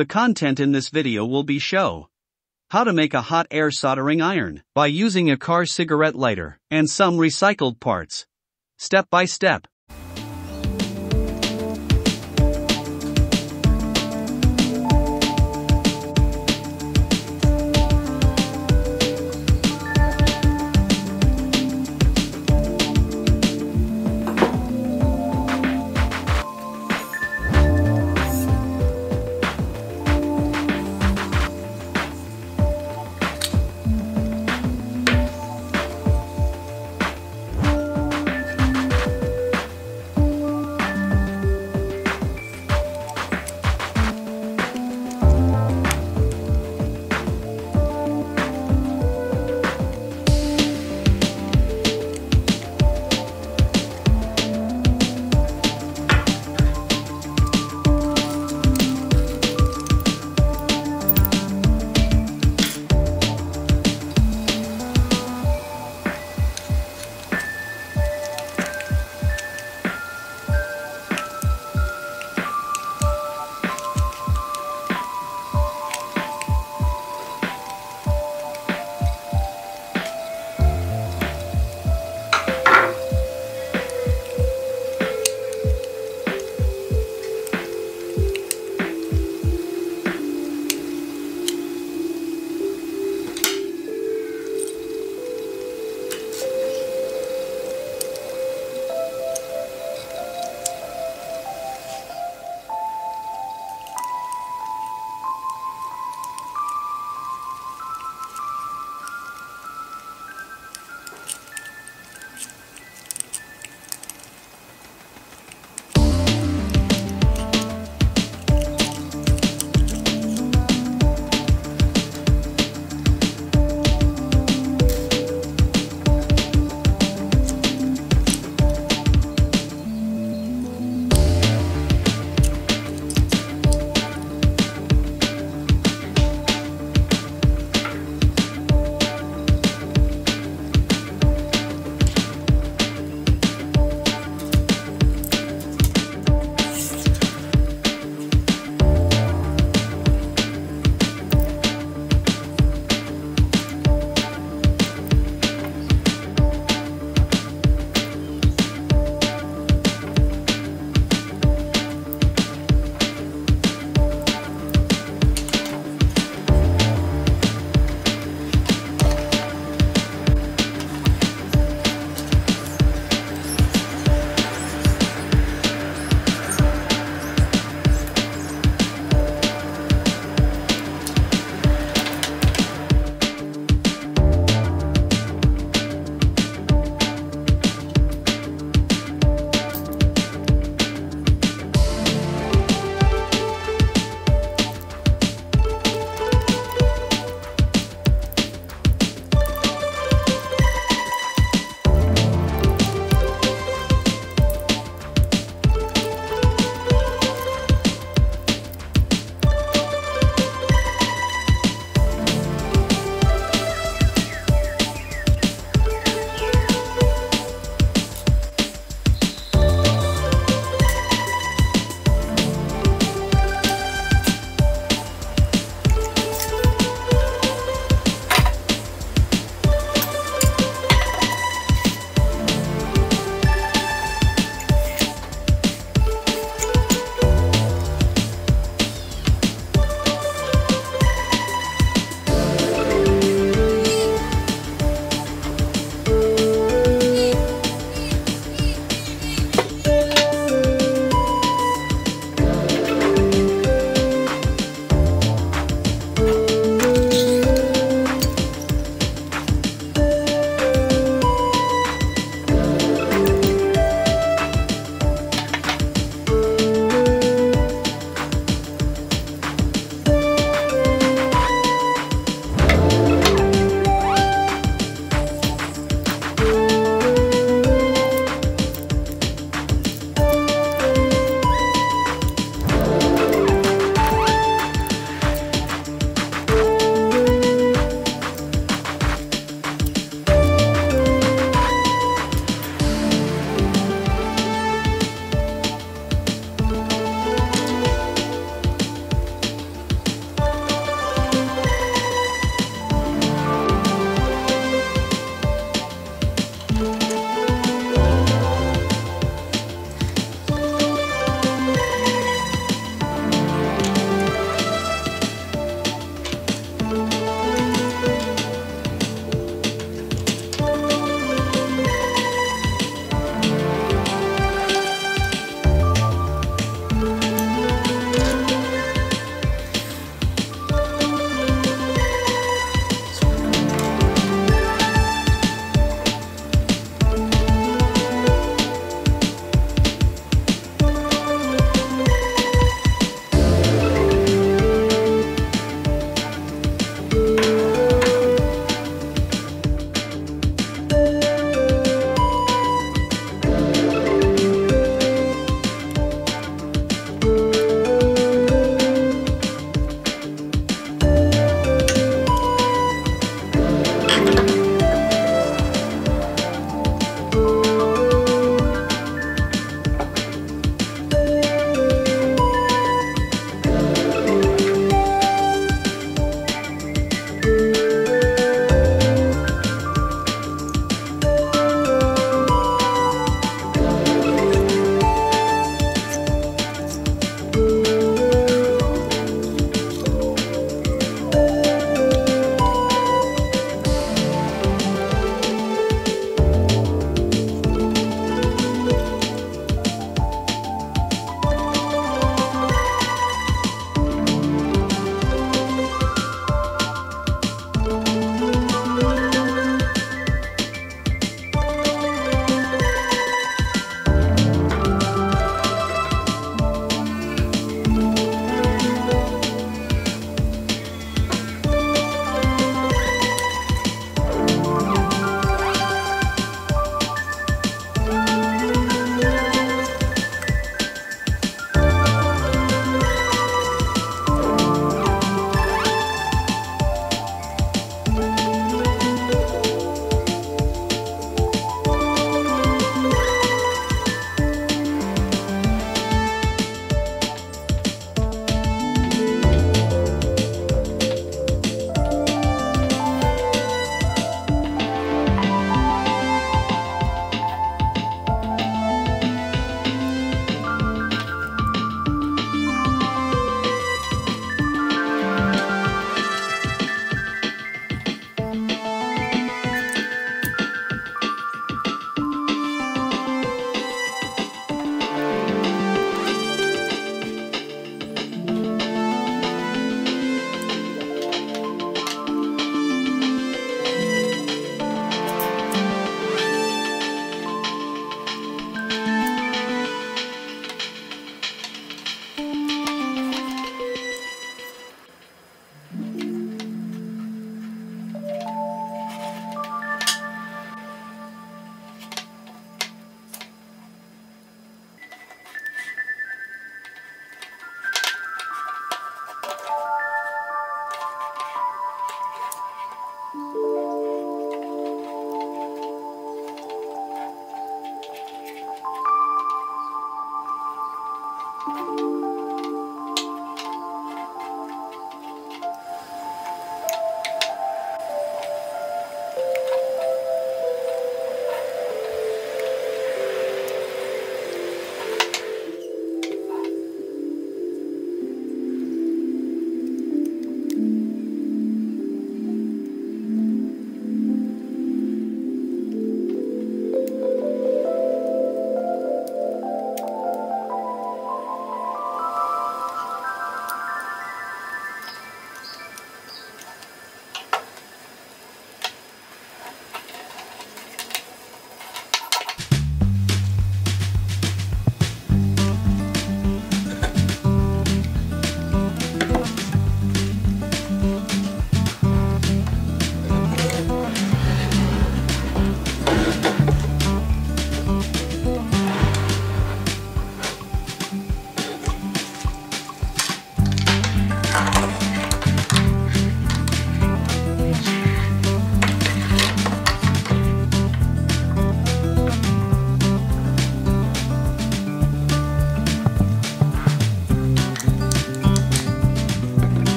The content in this video will be show how to make a hot air soldering iron by using a car cigarette lighter and some recycled parts. Step by step.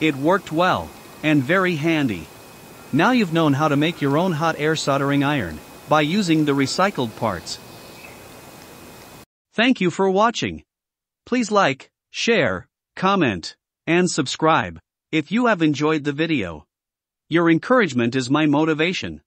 It worked well, and very handy. Now you've known how to make your own hot air soldering iron by using the recycled parts. Thank you for watching. Please like, share, comment, and subscribe if you have enjoyed the video. Your encouragement is my motivation.